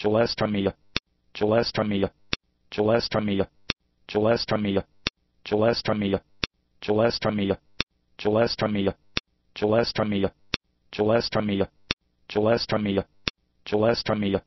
Gillesptomia. Gillesptomia. Gillesptomia. Gillesptomia. Gillesptomia. Gillesptomia. Gillesptomia. Gillesptomia. Gillesptomia. Gillesptomia. Gillesptomia.